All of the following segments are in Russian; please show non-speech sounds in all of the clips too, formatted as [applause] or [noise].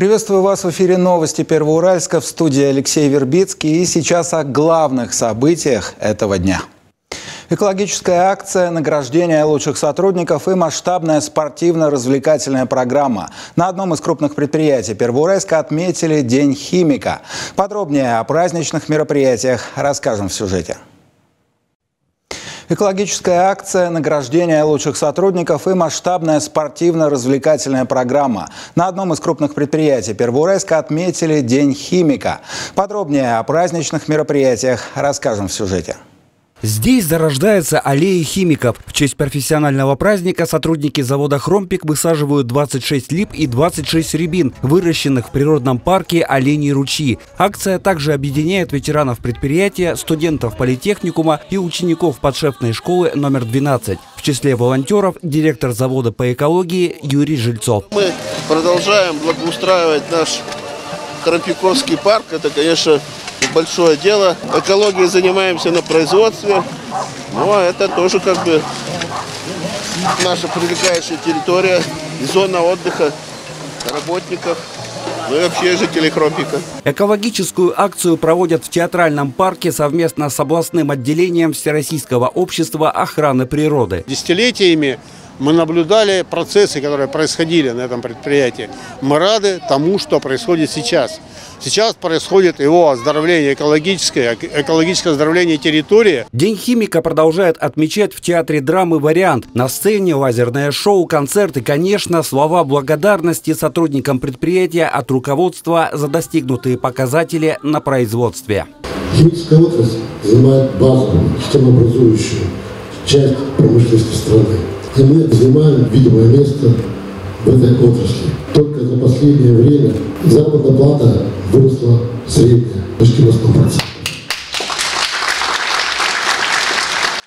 Приветствую вас в эфире новости Первоуральска в студии Алексей Вербицкий. И сейчас о главных событиях этого дня. Экологическая акция, награждение лучших сотрудников и масштабная спортивно-развлекательная программа. На одном из крупных предприятий Первоуральска отметили День химика. Подробнее о праздничных мероприятиях расскажем в сюжете. Экологическая акция, награждение лучших сотрудников и масштабная спортивно-развлекательная программа. На одном из крупных предприятий Первоуральска отметили День химика. Подробнее о праздничных мероприятиях расскажем в сюжете. Здесь зарождается аллея химиков. В честь профессионального праздника сотрудники завода «Хромпик» высаживают 26 лип и 26 рябин, выращенных в природном парке «Оленей ручьи». Акция также объединяет ветеранов предприятия, студентов политехникума и учеников подшефной школы номер 12. В числе волонтеров директор завода по экологии Юрий Жильцов. Мы продолжаем благоустраивать наш Хромпиковский парк. Это, конечно, большое дело. Экологией занимаемся на производстве. Ну, а это тоже как бы наша привлекающая территория, зона отдыха работников. Ну и вообще жителей Хромпика. Экологическую акцию проводят в театральном парке совместно с областным отделением Всероссийского общества охраны природы. Десятилетиями мы наблюдали процессы, которые происходили на этом предприятии. Мы рады тому, что происходит сейчас. Сейчас происходит его оздоровление экологическое, экологическое оздоровление территории. День химика продолжает отмечать в театре драмы «Вариант». На сцене лазерное шоу, концерт и, конечно, слова благодарности сотрудникам предприятия от руководства за достигнутые показатели на производстве. Химическая отрасль занимает базовую, системообразующую часть промышленности страны. И мы занимаем видимое место в этой отрасли. Только за последнее время заработная плата выросла средняя почти на 100%.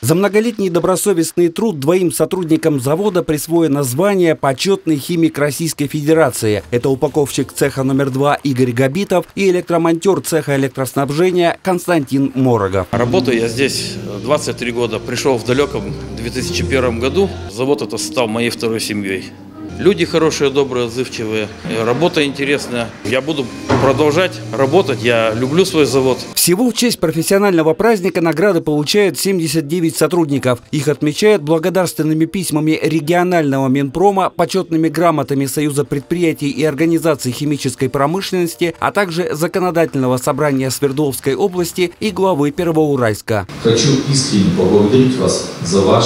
За многолетний добросовестный труд двоим сотрудникам завода присвоено звание «Почетный химик Российской Федерации». Это упаковщик цеха номер два Игорь Габитов и электромонтер цеха электроснабжения Константин Морогов. Работаю я здесь 23 года. Пришел в далеком 2001 году. Завод это стал моей второй семьей. Люди хорошие, добрые, отзывчивые. Работа интересная. Я буду продолжать работать. Я люблю свой завод. Всего в честь профессионального праздника награды получают 79 сотрудников. Их отмечают благодарственными письмами регионального Минпрома, почетными грамотами Союза предприятий и организаций химической промышленности, а также законодательного собрания Свердловской области и главы Первоуральска. Хочу искренне поблагодарить вас за ваш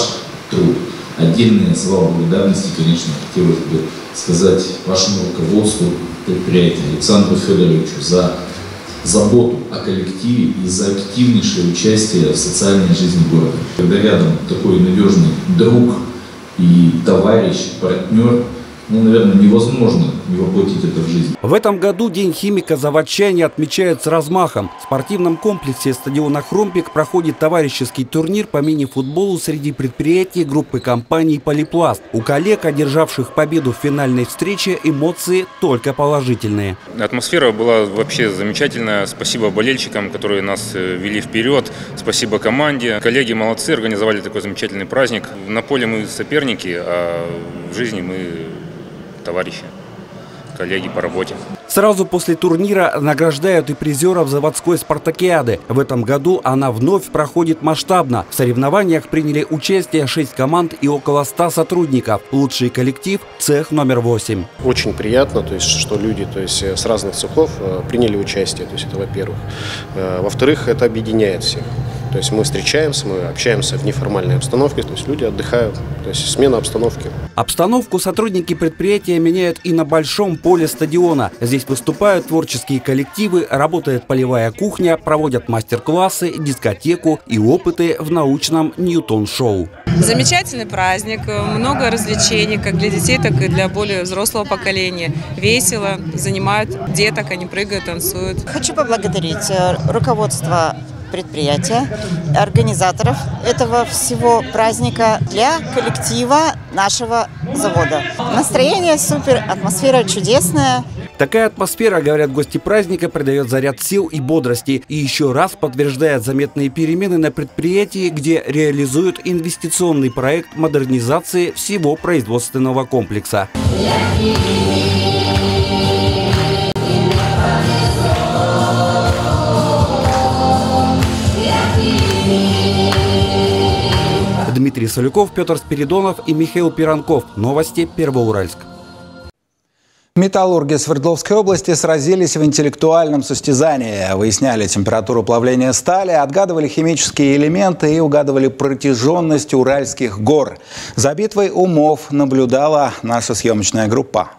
труд. Отдельные слова благодарности, конечно, хотелось бы сказать вашему руководству предприятия Александру Федоровичу за заботу о коллективе и за активнейшее участие в социальной жизни города. Когда рядом такой надежный друг и товарищ, партнер – ну, наверное, невозможно не воплотить это в жизнь. В этом году День химика заводчане отмечают с размахом. В спортивном комплексе стадиона «Хромпик» проходит товарищеский турнир по мини-футболу среди предприятий группы компаний «Полипласт». У коллег, одержавших победу в финальной встрече, эмоции только положительные. Атмосфера была вообще замечательная. Спасибо болельщикам, которые нас э, вели вперед. Спасибо команде. Коллеги молодцы, организовали такой замечательный праздник. На поле мы соперники, а в жизни мы товарищи, коллеги по работе. Сразу после турнира награждают и призеров заводской спартакиады. В этом году она вновь проходит масштабно. В соревнованиях приняли участие 6 команд и около 100 сотрудников. Лучший коллектив – цех номер 8. Очень приятно, то есть, что люди то есть, с разных цехов э, приняли участие. То есть, это во-первых. Э, во-вторых, это объединяет всех. То есть мы встречаемся, мы общаемся в неформальной обстановке, то есть люди отдыхают, то есть смена обстановки. Обстановку сотрудники предприятия меняют и на большом поле стадиона. Здесь выступают творческие коллективы, работает полевая кухня, проводят мастер-классы, дискотеку и опыты в научном Ньютон-шоу. Замечательный праздник, много развлечений как для детей, так и для более взрослого поколения. Весело, занимают деток, они прыгают, танцуют. Хочу поблагодарить э, руководство предприятия, организаторов этого всего праздника для коллектива нашего завода. Настроение супер, атмосфера чудесная. Такая атмосфера, говорят гости праздника, придает заряд сил и бодрости и еще раз подтверждает заметные перемены на предприятии, где реализуют инвестиционный проект модернизации всего производственного комплекса. Дмитрий Солюков, Петр Спиридонов и Михаил Пиранков. Новости Первоуральск. Металлурги Свердловской области сразились в интеллектуальном состязании. Выясняли температуру плавления стали, отгадывали химические элементы и угадывали протяженность уральских гор. За битвой умов наблюдала наша съемочная группа.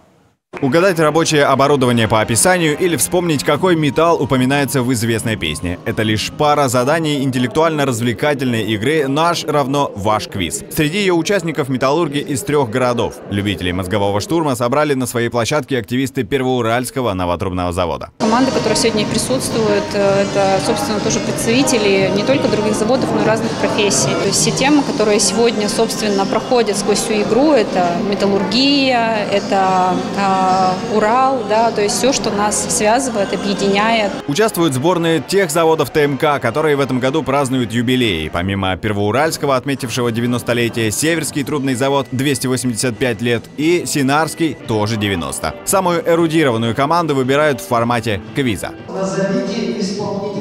Угадать рабочее оборудование по описанию или вспомнить, какой металл упоминается в известной песне. Это лишь пара заданий интеллектуально-развлекательной игры «Наш равно ваш квиз». Среди ее участников металлурги из трех городов. Любителей мозгового штурма собрали на своей площадке активисты Первоуральского новотрубного завода. Команда, которая сегодня присутствует, э, это, собственно, тоже представители не только других заводов, но и разных профессий. То есть все темы, которые сегодня, собственно, проходят сквозь всю игру, это металлургия, это а, Урал, да, то есть все, что нас связывает, объединяет. Участвуют сборные тех заводов ТМК, которые в этом году празднуют юбилей. Помимо Первоуральского, отметившего 90-летие, Северский трубный завод 285 лет и Синарский тоже 90. Самую эрудированную команду выбирают в формате квиза. Назовите исполнителя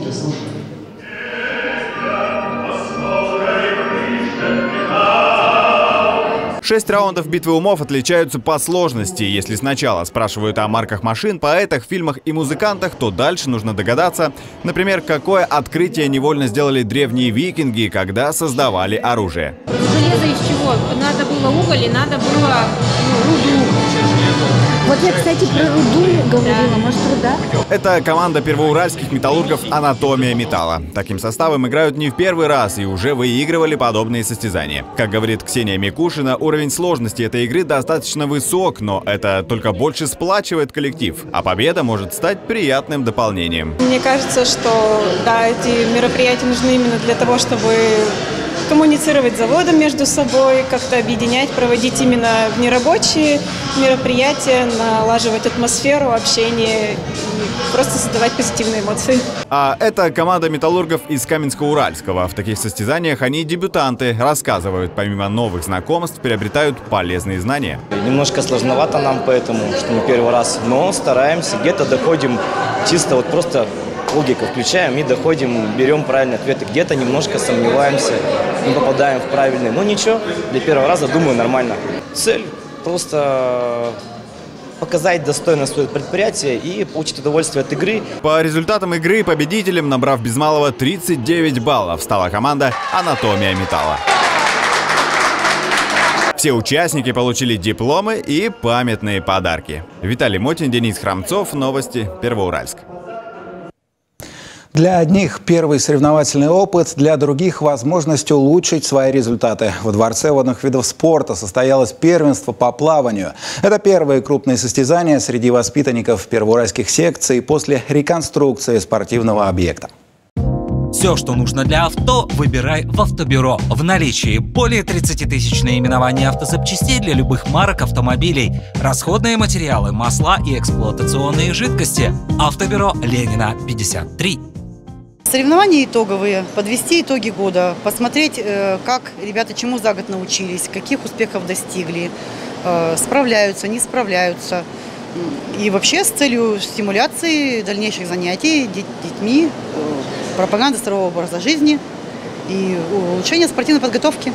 Шесть раундов битвы умов отличаются по сложности. Если сначала спрашивают о марках машин, поэтах, фильмах и музыкантах, то дальше нужно догадаться, например, какое открытие невольно сделали древние викинги, когда создавали оружие. Железо из чего? Надо было уголь и надо было ну. Вот я, кстати, про руду говорила, может, руда? Это команда первоуральских металлургов «Анатомия металла». Таким составом играют не в первый раз и уже выигрывали подобные состязания. Как говорит Ксения Микушина, уровень сложности этой игры достаточно высок, но это только больше сплачивает коллектив, а победа может стать приятным дополнением. Мне кажется, что да, эти мероприятия нужны именно для того, чтобы коммуницировать с заводом между собой, как-то объединять, проводить именно нерабочие мероприятия, налаживать атмосферу, общение и просто создавать позитивные эмоции. А это команда металлургов из Каменска-Уральского. В таких состязаниях они дебютанты, рассказывают, помимо новых знакомств, приобретают полезные знания. Немножко сложновато нам поэтому, что мы первый раз, но стараемся, где-то доходим чисто вот просто логику включаем и доходим, берем правильные ответы. Где-то немножко сомневаемся, не попадаем в правильные. Но ничего, для первого раза, думаю, нормально. Цель просто показать достойно свое предприятие и получить удовольствие от игры. По результатам игры победителем, набрав без малого 39 баллов, стала команда «Анатомия металла». Все участники получили дипломы и памятные подарки. Виталий Мотин, Денис Храмцов, Новости, Первоуральск. Для одних первый соревновательный опыт, для других возможность улучшить свои результаты. В Дворце водных видов спорта состоялось первенство по плаванию. Это первые крупные состязания среди воспитанников первоуральских секций после реконструкции спортивного объекта. Все, что нужно для авто, выбирай в Автобюро. В наличии более 30 тысяч наименований автозапчастей для любых марок автомобилей, расходные материалы, масла и эксплуатационные жидкости. Автобюро Ленина, 53. Соревнования итоговые, подвести итоги года, посмотреть, э, как ребята чему за год научились, каких успехов достигли, э, справляются, не справляются. И вообще с целью стимуляции дальнейших занятий детьми, э, пропаганды здорового образа жизни и улучшения спортивной подготовки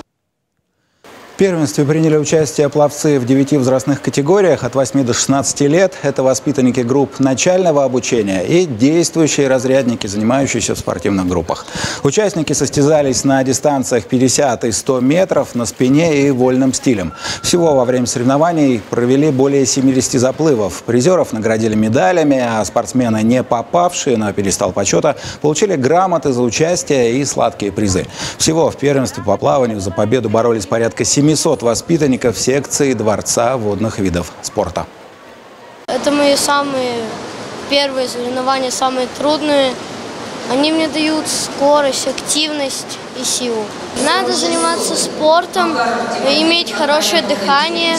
первенстве приняли участие пловцы в девяти возрастных категориях от 8 до 16 лет. Это воспитанники групп начального обучения и действующие разрядники, занимающиеся в спортивных группах. Участники состязались на дистанциях 50 и 100 метров на спине и вольным стилем. Всего во время соревнований провели более 70 заплывов. Призеров наградили медалями, а спортсмены, не попавшие на пьедестал почета, получили грамоты за участие и сладкие призы. Всего в первенстве по плаванию за победу боролись порядка 7 700 воспитанников секции Дворца водных видов спорта. Это мои самые первые соревнования, самые трудные. Они мне дают скорость, активность и силу. Надо заниматься спортом, иметь хорошее дыхание,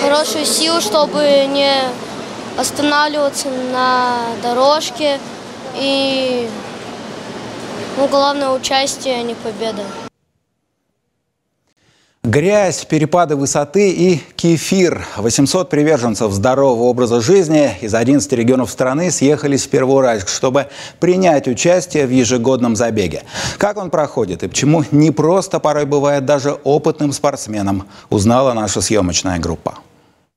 хорошую силу, чтобы не останавливаться на дорожке. И ну, главное участие, а не победа. Грязь, перепады высоты и кефир. 800 приверженцев здорового образа жизни из 11 регионов страны съехались в Первоуральск, чтобы принять участие в ежегодном забеге. Как он проходит и почему не просто порой бывает даже опытным спортсменом, узнала наша съемочная группа.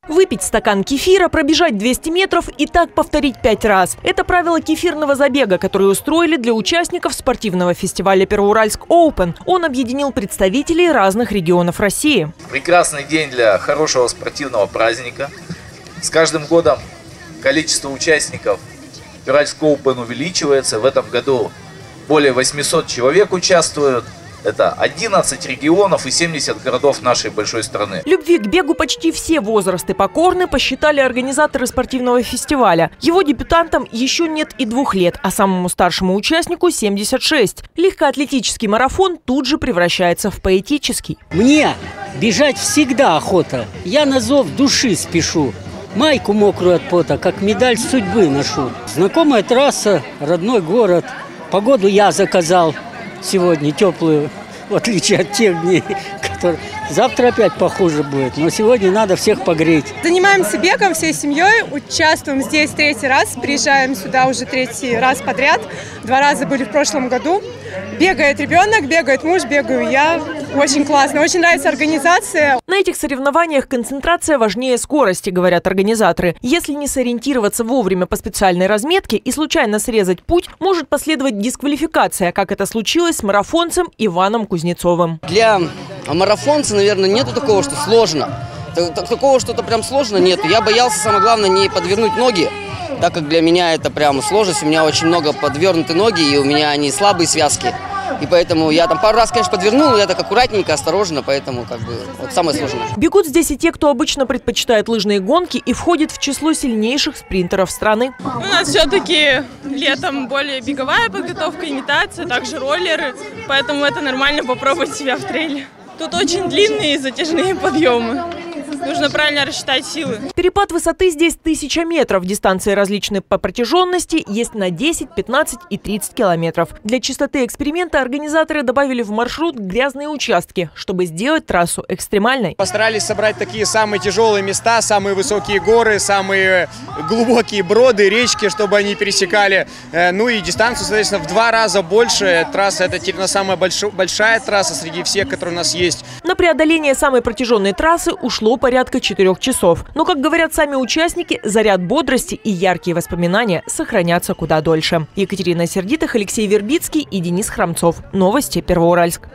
Выпить стакан кефира, пробежать 200 метров и так повторить пять раз. Это правило кефирного забега, который устроили для участников спортивного фестиваля «Первоуральск Open. Он объединил представителей разных регионов России. Прекрасный день для хорошего спортивного праздника. С каждым годом количество участников «Первоуральск Open увеличивается. В этом году более 800 человек участвуют. Это 11 регионов и 70 городов нашей большой страны. Любви к бегу почти все возрасты покорны, посчитали организаторы спортивного фестиваля. Его дебютантам еще нет и двух лет, а самому старшему участнику 76. Легкоатлетический марафон тут же превращается в поэтический. Мне бежать всегда охота. Я на зов души спешу. Майку мокрую от пота, как медаль судьбы ношу. Знакомая трасса, родной город. Погоду я заказал сегодня теплую, в отличие от тех дней, [laughs] которые... Завтра опять похуже будет, но сегодня надо всех погреть. Занимаемся бегом всей семьей, участвуем здесь третий раз, приезжаем сюда уже третий раз подряд. Два раза были в прошлом году. Бегает ребенок, бегает муж, бегаю я. Очень классно, очень нравится организация. На этих соревнованиях концентрация важнее скорости, говорят организаторы. Если не сориентироваться вовремя по специальной разметке и случайно срезать путь, может последовать дисквалификация, как это случилось с марафонцем Иваном Кузнецовым. Для марафонца, наверное, нету такого, что сложно. Такого что-то прям сложно нету. Я боялся, самое главное, не подвернуть ноги, так как для меня это прям сложность. У меня очень много подвернуты ноги, и у меня они слабые связки. И поэтому я там пару раз, конечно, подвернул, но я так аккуратненько, осторожно, поэтому как бы вот самое сложное. Бегут здесь и те, кто обычно предпочитает лыжные гонки и входит в число сильнейших спринтеров страны. У нас все-таки летом более беговая подготовка, имитация, также роллеры, поэтому это нормально попробовать себя в трейле. Тут очень длинные и затяжные подъемы. Нужно правильно рассчитать силы. Перепад высоты здесь тысяча метров. Дистанции различные по протяженности. Есть на 10, 15 и 30 километров. Для чистоты эксперимента организаторы добавили в маршрут грязные участки, чтобы сделать трассу экстремальной. Постарались собрать такие самые тяжелые места, самые высокие горы, самые глубокие броды, речки, чтобы они пересекали. Э, ну и дистанцию, соответственно, в два раза больше. Трасса это теперь самая большая трасса среди всех, которые у нас есть. На преодоление самой протяженной трассы ушло порядка четырех часов. Но, как говорят сами участники, заряд бодрости и яркие воспоминания сохранятся куда дольше. Екатерина Сердитых, Алексей Вербицкий и Денис Храмцов. Новости Первоуральск.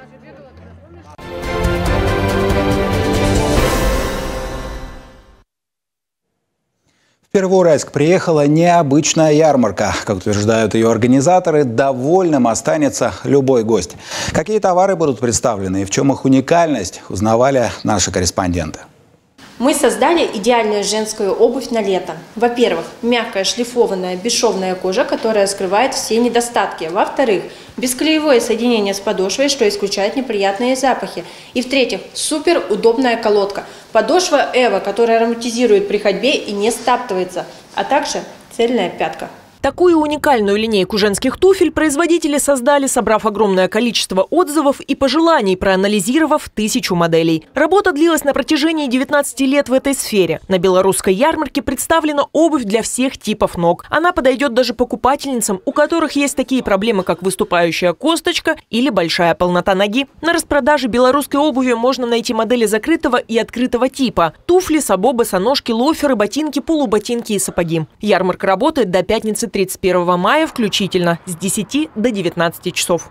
В Первоуральск приехала необычная ярмарка. Как утверждают ее организаторы, довольным останется любой гость. Какие товары будут представлены и в чем их уникальность, узнавали наши корреспонденты. Мы создали идеальную женскую обувь на лето. Во-первых, мягкая шлифованная бесшовная кожа, которая скрывает все недостатки. Во-вторых, бесклеевое соединение с подошвой, что исключает неприятные запахи. И в-третьих, супер удобная колодка. Подошва Эва, которая ароматизирует при ходьбе и не стаптывается, а также цельная пятка. Такую уникальную линейку женских туфель производители создали, собрав огромное количество отзывов и пожеланий, проанализировав тысячу моделей. Работа длилась на протяжении 19 лет в этой сфере. На белорусской ярмарке представлена обувь для всех типов ног. Она подойдет даже покупательницам, у которых есть такие проблемы, как выступающая косточка или большая полнота ноги. На распродаже белорусской обуви можно найти модели закрытого и открытого типа. Туфли, сабо, босоножки, лоферы, ботинки, полуботинки и сапоги. Ярмарка работает до пятницы 31 мая включительно с 10 до 19 часов.